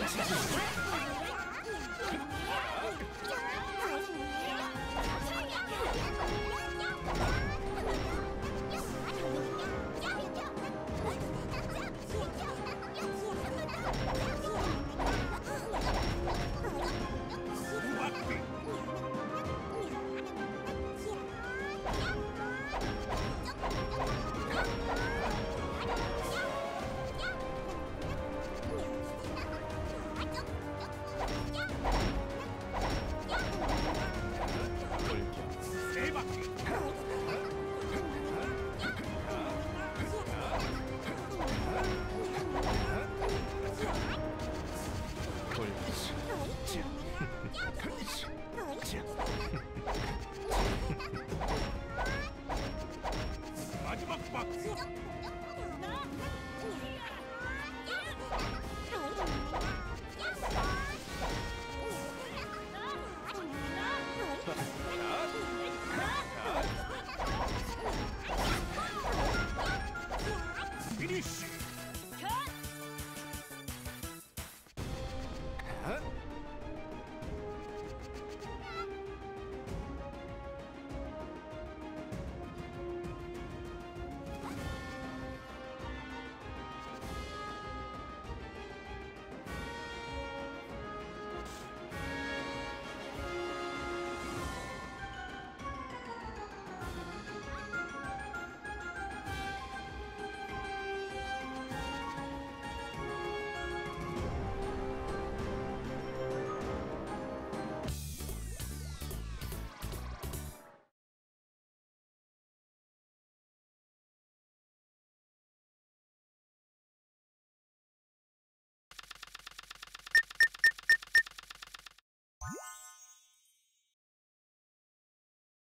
Let's go. Finish!